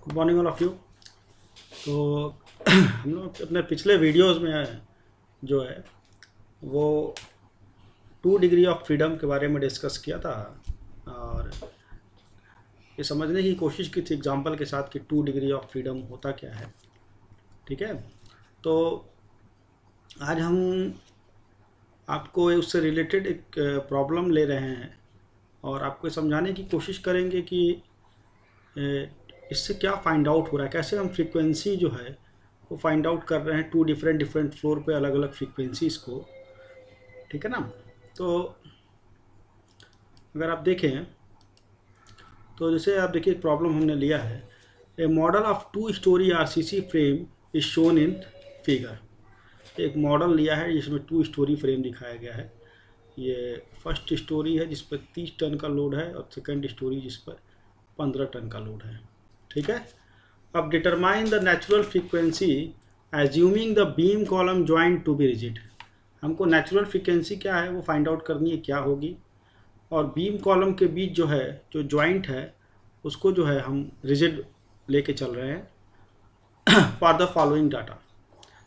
Good morning all of you तो हम लोग अपने पिछले वीडियोस में जो है, वो टू डिग्री ऑफ़ फ्रीडम के बारे में डिस्कस किया था। और ये समझने की कोशिश की थी एग्जांपल के साथ कि टू डिग्री ऑफ़ फ्रीडम होता क्या है। ठीक है? तो आज हम आपको उससे रिलेटेड एक प्रॉब्लम ले रहे हैं और आपको समझाने की कोशिश करेंगे कि इससे क्या फाइंड आउट हो रहा है? कैसे हम फ्रीक्वेंसी जो है, वो फाइंड आउट कर रहे हैं टू डिफरेंट डिफरेंट फ्लोर पे अलग अलग फ्रीक्वेंसीज को? ठीक है ना? तो अगर आप देखें तो जैसे आप देखिए प्रॉब्लम हमने लिया है। A model of two storey RCC frame is shown in figure एक मॉडल लिया है, जिसमें टू स्टोरी फ्रेम दिखाया गया है। ये फ़र्स्ट स्टोरी है, जिस पर तीस टन का लोड है, और सेकंड स्टोरी जिस पर पंद्रह टन का लोड है। ठीक है? अब determine the natural frequency assuming the beam column joint to be rigid हमको नेचुरल फ्रीक्वेंसी क्या है? वो फाइंड आउट करनी है क्या होगी। और बीम कॉलम के बीच जो है, जो ज्वाइंट है, उसको जो है हम रिजिड लेके चल रहे हैं। फॉर द फॉलोइंग डाटा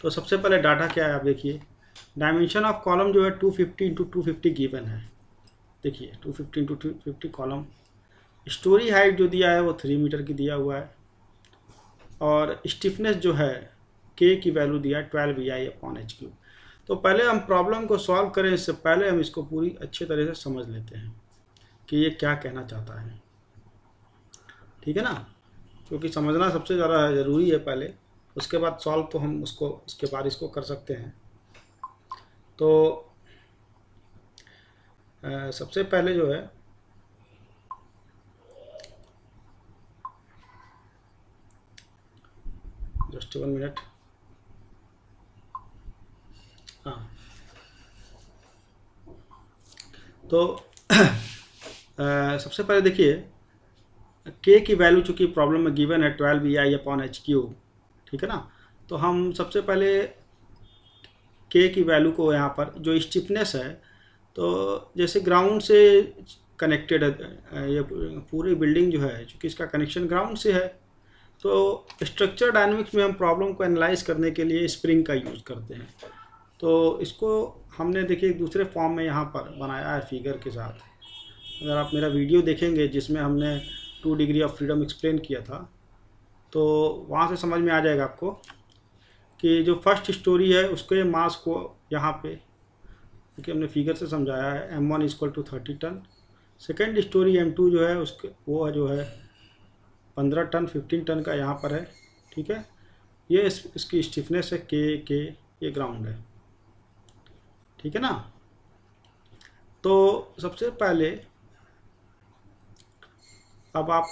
तो सबसे पहले डाटा क्या है आप देखिए। डायमेंशन ऑफ़ कॉलम जो है 250 फिफ्टी इंटू टू गिवन है। देखिए 250 fifty into two column storey height जो दिया है वो थ्री मीटर की दिया हुआ है। और स्टिफनेस जो है के की वैल्यू दिया है twelve E I upon H cube तो पहले हम प्रॉब्लम को सॉल्व करें इससे पहले हम इसको पूरी अच्छे तरह से समझ लेते हैं कि ये क्या कहना चाहता है। ठीक है ना? क्योंकि समझना सबसे ज़्यादा ज़रूरी है पहले। उसके बाद सॉल्व तो हम उसको उसके बाद इसको कर सकते हैं। तो आ, सबसे पहले जो है जस्ट वन मिनट हाँ। तो आ, सबसे पहले देखिए के की वैल्यू चूँकि प्रॉब्लम में गिवन है twelve E I upon H cube ठीक है ना? तो हम सबसे पहले के की वैल्यू को यहाँ पर जो स्टिफनेस है तो जैसे ग्राउंड से कनेक्टेड है ये पूरी बिल्डिंग जो है चूँकि इसका कनेक्शन ग्राउंड से है तो स्ट्रक्चर डायनमिक्स में हम प्रॉब्लम को एनालाइज करने के लिए स्प्रिंग का यूज़ करते हैं। तो इसको हमने देखिए दूसरे फॉर्म में यहाँ पर बनाया है फिगर के साथ। अगर आप मेरा वीडियो देखेंगे जिसमें हमने two degree of freedom explain किया था तो वहाँ से समझ में आ जाएगा आपको कि जो फ़र्स्ट स्टोरी है उसके मास को यहाँ पे क्योंकि हमने फिगर से समझाया है M one equal to thirty ton second storey M two जो है उसके, वो है जो है पंद्रह टन फिफ्टीन टन का यहाँ पर है ठीक है? ये इस, इसकी स्टिफनेस है के के ये ग्राउंड है। ठीक है ना? तो सबसे पहले अब आप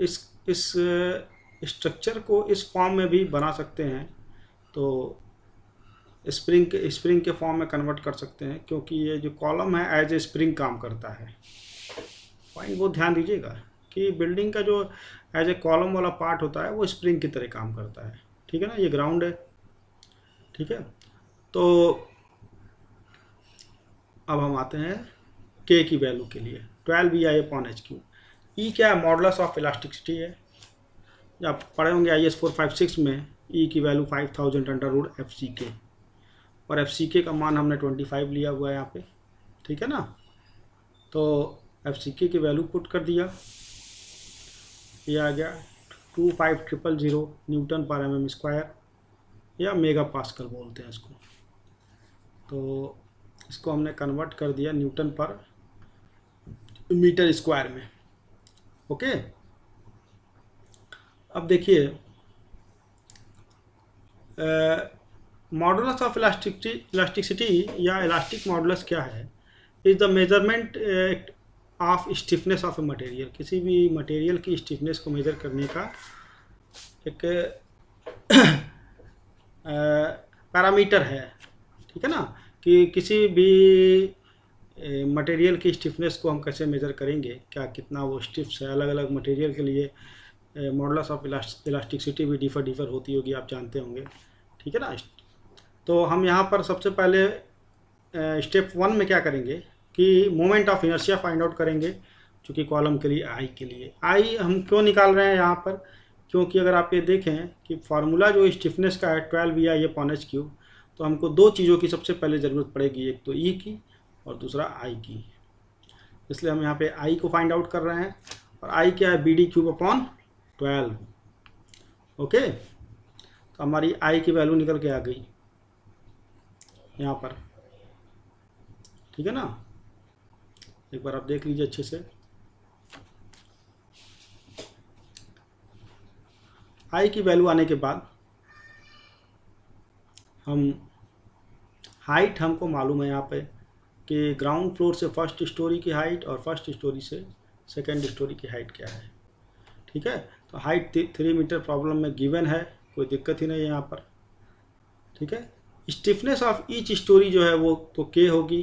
इस इस स्ट्रक्चर को इस फॉर्म में भी बना सकते हैं तो स्प्रिंग के स्प्रिंग के फॉर्म में कन्वर्ट कर सकते हैं क्योंकि ये जो कॉलम है एज ए स्प्रिंग काम करता है। पॉइंट वो ध्यान दीजिएगा। कि बिल्डिंग का जो एज ए कॉलम वाला पार्ट होता है, वो स्प्रिंग की तरह काम करता है। ठीक है ना? ये ग्राउंड है। ठीक है? तो अब हम आते हैं के की वैल्यू के लिए। Twelve E I upon H cube E क्या है? मॉडलस ऑफ़ इलास्टिसिटी है। जब पढ़े होंगे I S four five six में ई e की value five thousand under root F C के और एफ़ सी के का मान हमने ट्वेंटी फाइव लिया हुआ है यहाँ पे। ठीक है ना? तो एफ़ सी के की वैल्यू पुट कर दिया। ये आ गया two five triple zero newton per M M square, या मेगा पास्कल बोलते हैं इसको। तो इसको हमने कन्वर्ट कर दिया न्यूटन पर मीटर स्क्वायर में, ओके? अब देखिए मॉडुलस ऑफ़ इलास्टिसिटी इलास्टिसिटी या इलास्टिक मॉडुलस क्या है? Is the measurement of stiffness of a material किसी भी मटेरियल की स्टिफनेस को मेज़र करने का एक पैरामीटर है, ठीक है ना? कि किसी भी मटेरियल की स्टिफनेस को हम कैसे मेज़र करेंगे? क्या कितना वो स्टिफ्स है? अलग अलग मटेरियल के लिए मॉडल्स ऑफ़ इलास्टिसिटी भी डिफ़र डिफ़र होती होगी, आप जानते होंगे, ठीक है ना? तो हम यहाँ पर सबसे पहले स्टेप वन में क्या करेंगे? कि moment of inertia find out करेंगे, चूँकि कॉलम के लिए आई के लिए। आई हम क्यों निकाल रहे हैं यहाँ पर? क्योंकि अगर आप ये देखें कि फार्मूला जो स्टिफनेस का है twelve E I upon cube तो हमको दो चीज़ों की सबसे पहले ज़रूरत पड़ेगी, एक तो ई की और दूसरा आई की। इसलिए हम यहाँ पे आई को फाइंड आउट कर रहे हैं और आई क्या है? B D cube upon twelve okay तो हमारी आई की वैल्यू निकल के आ गई यहाँ पर। ठीक है ना? एक बार आप देख लीजिए अच्छे से। आई की वैल्यू आने के बाद हम हाइट हमको मालूम है यहाँ पे कि ग्राउंड फ्लोर से फ़र्स्ट स्टोरी की हाइट और फ़र्स्ट स्टोरी से सेकेंड स्टोरी की हाइट क्या है। ठीक है? तो हाइट थ्री मीटर प्रॉब्लम में गिवन है, कोई दिक्कत ही नहीं है यहाँ पर। ठीक है? स्टिफनेस ऑफ़ ईच स्टोरी जो है वो तो के होगी।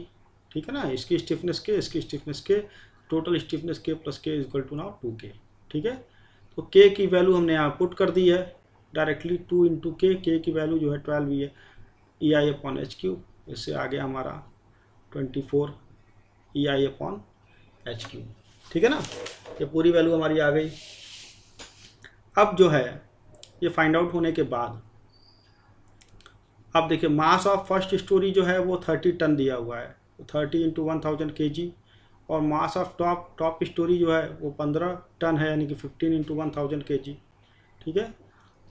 ठीक है ना? इसकी स्टिफनेस के, इसकी stiffness K total stiffness K plus K equal to now two K ठीक है? तो के की वैल्यू हमने यहाँ पुट कर दी है डायरेक्टली टू इंटू के के की वैल्यू जो है ट्वेल्व ई है E I upon H cube इससे आ गया हमारा twenty four E I upon H cube ठीक है ना? ये पूरी वैल्यू हमारी आ गई। अब जो है, ये फाइंड आउट होने के बाद, अब देखिए मास ऑफ़ फ़र्स्ट स्टोरी जो है वो थर्टी टन दिया हुआ है। Thirty into one thousand K G और mass of top top storey जो है, वो पंद्रह टन है, यानी कि fifteen into one thousand K जी ठीक है?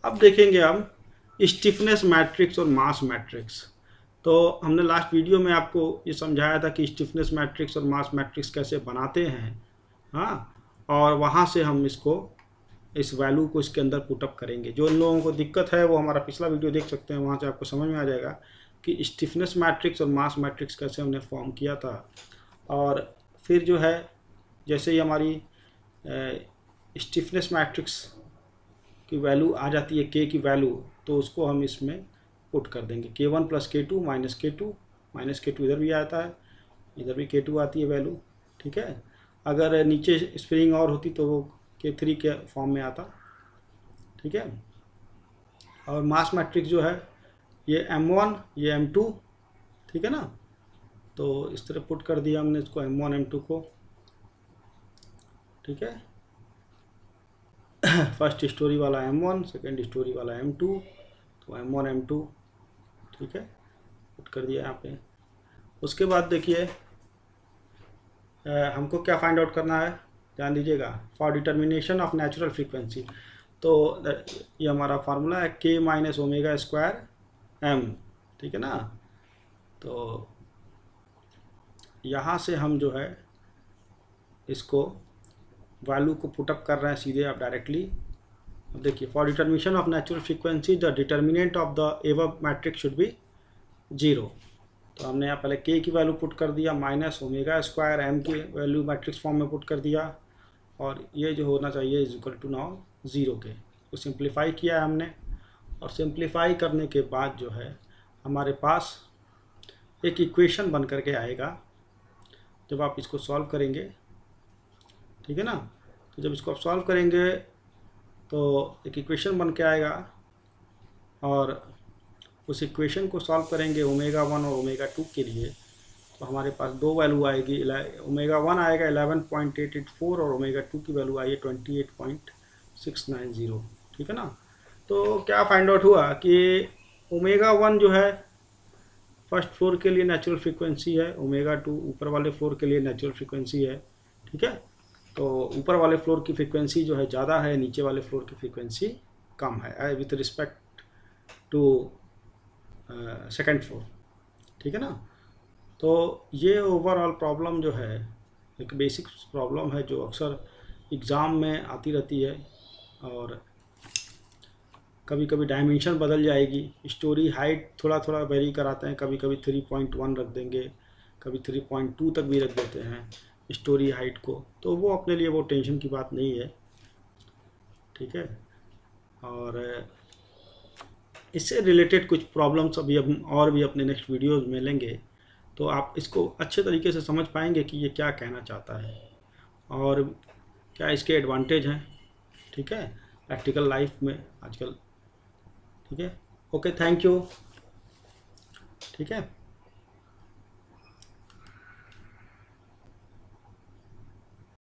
अब देखेंगे हम स्टिफनेस मैट्रिक्स और मास मैट्रिक्स तो हमने लास्ट वीडियो में आपको ये समझाया था कि स्टिफनेस मैट्रिक्स और मास मैट्रिक्स कैसे बनाते हैं। हाँ? और वहाँ से हम इसको, इस वैल्यू को इसके अंदर पुटअप करेंगे। जो इन लोगों को दिक्कत है, वो हमारा पिछला वीडियो देख सकते हैं, वहाँ से आपको समझ में आ जाएगा। कि स्टिफनेस मैट्रिक्स और मास मैट्रिक्स कैसे हमने फॉर्म किया था। और फिर जो है, जैसे ही हमारी स्टिफनेस मैट्रिक्स की वैल्यू आ जाती है के की वैल्यू तो उसको हम इसमें पुट कर देंगे। K one plus K two minus K two minus K two इधर भी आता है, इधर भी के टू आती है वैल्यू, ठीक है? अगर नीचे स्प्रिंग और होती तो वो के थ्री के फॉर्म में आता, ठीक है? और मास मैट्रिक्स जो है ये एम वन ये एम टू ठीक है ना? तो इस तरह पुट कर दिया हमने इसको एम वन एम टू को। ठीक है? फ़र्स्ट स्टोरी वाला एम वन सेकेंड स्टोरी वाला एम टू तो एम वन एम टू ठीक है? पुट कर दिया यहाँ पे। उसके बाद देखिए हमको क्या फाइंड आउट करना है? ध्यान दीजिएगा। For determination of natural frequency तो ये हमारा फार्मूला है के माइनस ओमेगा स्क्वायर एम, ठीक है ना? तो यहाँ से हम जो है इसको वैल्यू को पुटअप कर रहे हैं सीधे आप डायरेक्टली अब देखिए for determination of natural frequency the determinant of the एव मैट्रिक शुड बी ज़ीरो तो हमने यहाँ पहले के की वैल्यू पुट कर दिया माइनस ओमेगा स्क्वायर एम की वैल्यू मैट्रिक्स फॉर्म में पुट कर दिया। और ये जो होना चाहिए is equal to now zero के तो सिंप्लीफाई किया है हमने। और सिंप्लीफाई करने के बाद जो है, हमारे पास एक इक्वेशन बन करके आएगा। जब आप इसको सॉल्व करेंगे, ठीक है ना? तो जब इसको आप सॉल्व करेंगे तो एक इक्वेशन बन के आएगा और उस इक्वेशन को सॉल्व करेंगे ओमेगा वन और ओमेगा टू के लिए तो हमारे पास दो वैल्यू आएगी। ओमेगा वन आएगा eleven point eight eight four और ओमेगा टू की वैल्यू आई है twenty eight point six nine zero ठीक है ना? तो क्या फाइंड आउट हुआ कि ओमेगा वन जो है फ़र्स्ट फ्लोर के लिए नेचुरल फ्रीक्वेंसी है ओमेगा टू ऊपर वाले फ्लोर के लिए नेचुरल फ्रीक्वेंसी है, ठीक है? तो ऊपर वाले फ्लोर की फ्रीक्वेंसी जो है ज़्यादा है, नीचे वाले फ्लोर की फ्रीक्वेंसी कम है with respect to second floor ठीक है ना? तो ये ओवरऑल प्रॉब्लम जो है, एक बेसिक प्रॉब्लम है जो अक्सर एग्ज़ाम में आती रहती है और कभी कभी डायमेंशन बदल जाएगी। स्टोरी हाइट थोड़ा थोड़ा वेरी कराते हैं। कभी कभी थ्री पॉइंट वन रख देंगे, कभी थ्री पॉइंट टू तक भी रख देते हैं स्टोरी हाइट को। तो वो अपने लिए वो टेंशन की बात नहीं है। ठीक है? और, इससे रिलेटेड कुछ प्रॉब्लम्स अभी अब और भी अपने नेक्स्ट वीडियोज़ में लेंगे। तो आप इसको अच्छे तरीके से समझ पाएँगे कि ये क्या कहना चाहता है। और क्या इसके एडवांटेज हैं? ठीक है? प्रैक्टिकल लाइफ में आजकल ठीक है? ओके थैंक यू ठीक है?